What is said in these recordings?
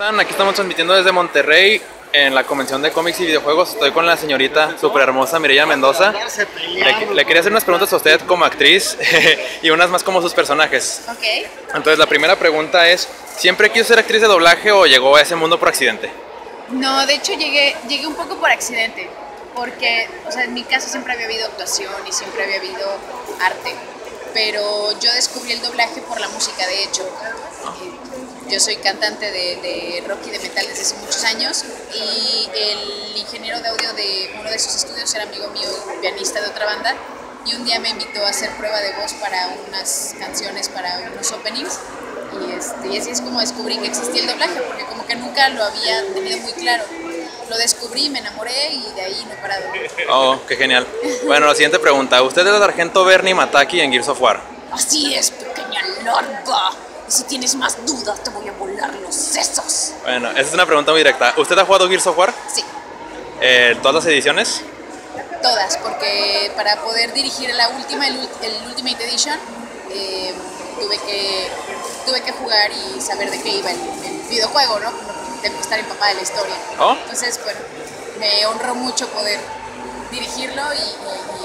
Aquí estamos transmitiendo desde Monterrey en la convención de cómics y videojuegos. Estoy con la señorita súper hermosa Mireya Mendoza. Le, le, quería hacer unas preguntas a usted como actriz y unas más como sus personajes. Ok. Entonces la primera pregunta es, ¿siempre quiso ser actriz de doblaje o llegó a ese mundo por accidente? No, de hecho llegué, llegué un poco por accidente, porque, o sea, en mi casa siempre había habido actuación y siempre había habido arte, pero yo descubrí el doblaje por la música, de hecho. Yo soy cantante de, de rock y de metal desde hace muchos años y el ingeniero de audio de uno de sus estudios era amigo mío, pianista de otra banda, y un día me invitó a hacer prueba de voz para unas canciones, para unos openings. Y, este, y así es como descubrí que existía el doblaje, porque como que nunca lo había tenido muy claro. Lo descubrí, me enamoré y de ahí no he parado. Oh, qué genial. Bueno, la siguiente pregunta. ¿Usted es el sargento Bernie Mataki en Gears of War? Así es, pequeña larva. Y si tienes más dudas, te voy a volar los sesos. Bueno, esa es una pregunta muy directa. ¿Usted ha jugado Gears of War? Sí, Eh, ¿Todas las ediciones? todas, porque para poder dirigir la última, el, el Ultimate Edition, eh, tuve, que, tuve que jugar y saber de qué iba el, el videojuego, ¿no? Tengo que estar empapada de la historia. Oh. Entonces, bueno, me honró mucho poder dirigirlo y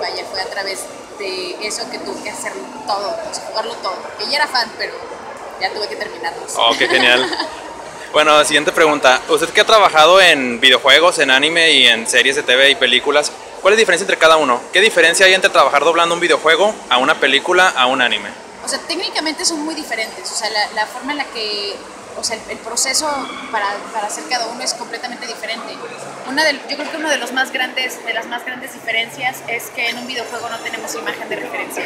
vaya, fue a través de eso que tuve que hacerlo todo, o sea, jugarlo todo. Ya era fan, pero ya tuve que terminarlo. Oh, qué genial. Bueno, siguiente pregunta. Usted que ha trabajado en videojuegos, en anime y en series de TV y películas, ¿cuál es la diferencia entre cada uno? ¿Qué diferencia hay entre trabajar doblando un videojuego a una película a un anime? O sea, técnicamente son muy diferentes. O sea, la, la forma en la que. O sea, el, el proceso para, para hacer cada uno es completamente diferente. Una del, yo creo que uno de los más grandes, de las más grandes diferencias es que en un videojuego no tenemos imagen de referencia.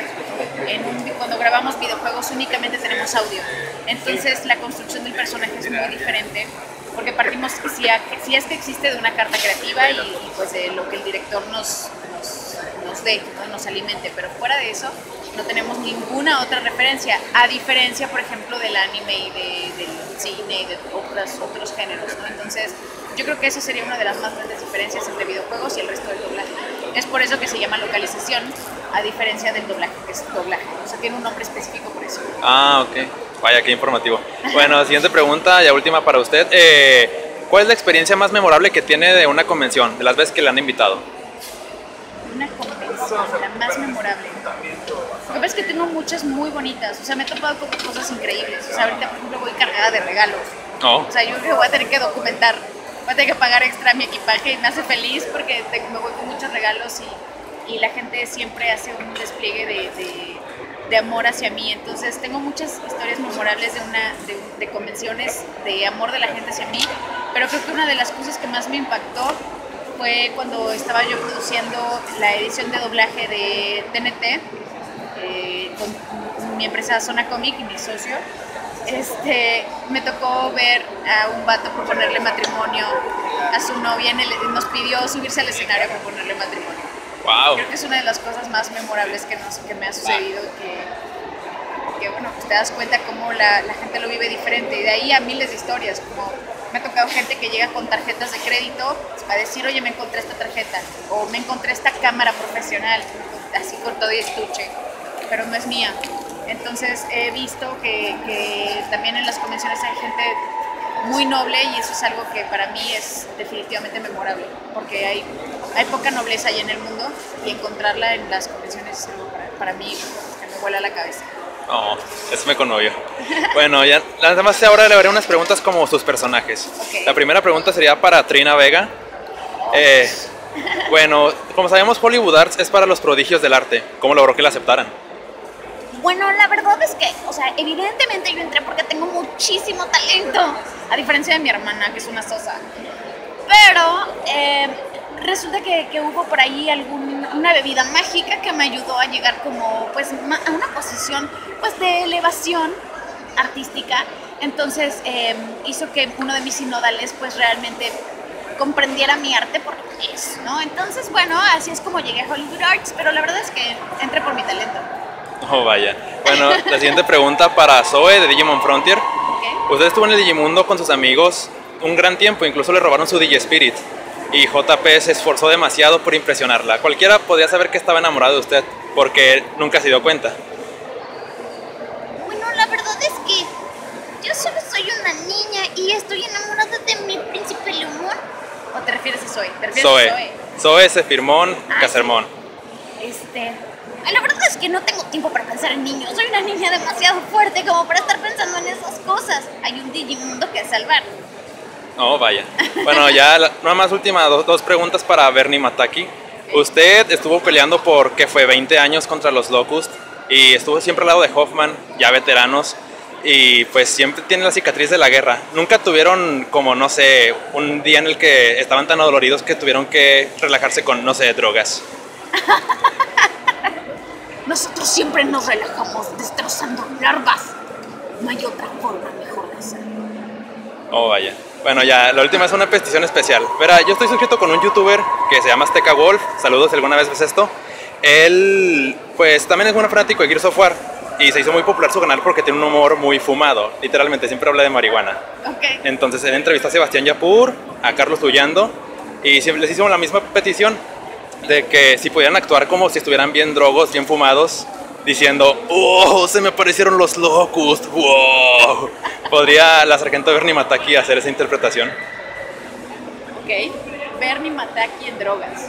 En un cuando grabamos videojuegos únicamente tenemos audio. Entonces la construcción del personaje es muy diferente porque partimos si, a- si es que existe de una carta creativa y, y, pues de lo que el director nos, nos, nos dé, ¿no? nos alimente. Pero fuera de eso no tenemos ninguna otra referencia, a diferencia, por ejemplo, del anime y de- del cine y de otros, otros géneros. ¿no? Entonces, yo creo que esa sería una de las más grandes diferencias entre videojuegos y el resto del doblaje. Es por eso que se llama localización, a diferencia del doblaje, que es doblaje. O sea, tiene un nombre específico por eso. Ah, ok. Vaya, qué informativo. Bueno, siguiente pregunta, ya última para usted. Eh, ¿Cuál es la experiencia más memorable que tiene de una convención, de las veces que le han invitado? Una convención, la más memorable. Lo que pasa es que tengo muchas muy bonitas, o sea, me he topado con cosas increíbles. O sea, ahorita, por ejemplo, voy cargada de regalos. Oh, O sea, yo creo que voy a tener que documentar, voy a tener que pagar extra mi equipaje y me hace feliz porque te- me voy con muchos regalos y, y la gente siempre hace un despliegue de, de- de amor hacia mí. Entonces tengo muchas historias memorables de, una, de, de convenciones de amor de la gente hacia mí, pero creo que una de las cosas que más me impactó fue cuando estaba yo produciendo la edición de doblaje de TNT con mi empresa Zona Comic y mi socio, este, me tocó ver a un vato proponerle matrimonio a su novia, en el- nos pidió subirse al escenario a proponerle matrimonio. wow. Creo que es una de las cosas más memorables que, nos, que me ha sucedido, que, que bueno, pues te das cuenta cómo la, la gente lo vive diferente y de ahí a miles de historias, como me ha tocado gente que llega con tarjetas de crédito a decir, oye, me encontré esta tarjeta, o me encontré esta cámara profesional, así con todo y estuche, pero no es mía. Entonces he visto que, que también en las convenciones hay gente muy noble y eso es algo que para mí es definitivamente memorable, porque hay, hay poca nobleza ahí en el mundo y encontrarla en las convenciones es algo para, para mí que me vuela la cabeza. Oh, eso me conmovió. Bueno, ya nada más ahora le haré unas preguntas como sus personajes. La primera pregunta sería para Trina Vega. Eh, bueno, como sabemos, Hollywood Arts es para los prodigios del arte. ¿Cómo logró que la aceptaran? Bueno, la verdad es que, o sea, evidentemente yo entré porque tengo muchísimo talento. A diferencia de mi hermana, que es una sosa. Pero eh, resulta que, hubo por ahí algún, bebida mágica que me ayudó a llegar como, pues, a una posición, pues, de elevación artística. Entonces eh, hizo que uno de mis sinodales, pues, realmente comprendiera mi arte por lo es, ¿no? Entonces, bueno, así es como llegué a Hollywood Arts, pero la verdad es que entré por mi talento. Oh, vaya. Bueno, la siguiente pregunta para Zoe de Digimon Frontier. Usted estuvo en el Digimundo con sus amigos un gran tiempo, incluso le robaron su Digi Spirit. Y JP se esforzó demasiado por impresionarla. Cualquiera podría saber que estaba enamorado de usted, porque nunca se dio cuenta. Bueno, la verdad es que yo solo soy una niña y estoy enamorada de mi príncipe Leonor. ¿O te refieres a Zoe? ¿Te refieres Zoe. a Zoe? Zoe Sefirmón Ah, Casermón. Este. La verdad es que no tengo tiempo para pensar en niños. Soy una niña demasiado fuerte como para estar pensando en esas cosas. Hay un Digimundo que salvar. Oh, vaya. Bueno, ya la- nada más última do- dos preguntas para Bernie Mataki. Usted estuvo peleando por, ¿qué fue? 20 años contra los Locust y estuvo siempre al lado de Hoffman, ya veteranos, y pues siempre tiene la cicatriz de la guerra. Nunca tuvieron como, no sé, un día en el que estaban tan adoloridos que tuvieron que relajarse con, no sé, drogas. Nosotros siempre nos relajamos destrozando larvas. No hay otra forma mejor de hacerlo. Oh, vaya. Bueno, ya, la última es una petición especial. Verá, yo estoy suscrito con un youtuber que se llama Azteca Wolf. Saludos si alguna vez ves esto. Él, pues, también es un fanático de Gears of War. Y se hizo muy popular su canal porque tiene un humor muy fumado. Literalmente, siempre habla de marihuana. Ok. Entonces, él entrevistó a Sebastián Yapur, a Carlos Tuyando. Y siempre les hicimos la misma petición de que si pudieran actuar como si estuvieran bien drogos, bien fumados, diciendo, ¡Oh, se me aparecieron los locust! ¡Wow! Podría la sargento Bernie Mataki hacer esa interpretación. Ok. Bernie Mataki en drogas.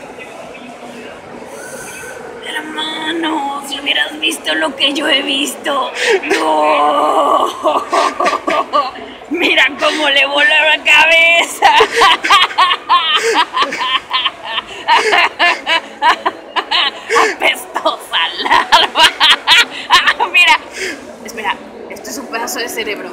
Hermano, si hubieras visto lo que yo he visto. No. Mira cómo le voló la cabeza. Apestosa larva. Mira, Espera, esto es un pedazo de cerebro.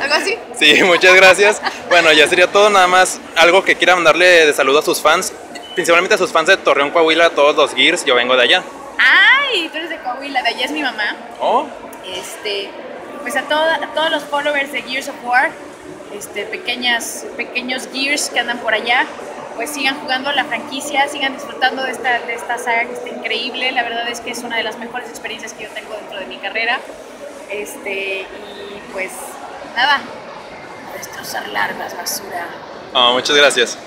¿Algo así? Sí, muchas gracias. Bueno, ya sería todo. Nada más algo que quiera mandarle de saludo a sus fans, principalmente a sus fans de Torreón, Coahuila, todos los Gears. Yo vengo de allá. Ay, tú eres de Coahuila, de allá es mi mamá. Oh, Este, pues a, toda- a todos los followers de Gears of War, este, pequeñas, pequeños Gears que andan por allá, pues sigan jugando la franquicia, sigan disfrutando de esta, de esta saga que está increíble. La verdad es que es una de las mejores experiencias que yo tengo dentro de mi carrera. Este, y pues nada, destrozar larvas, basura. oh, muchas gracias.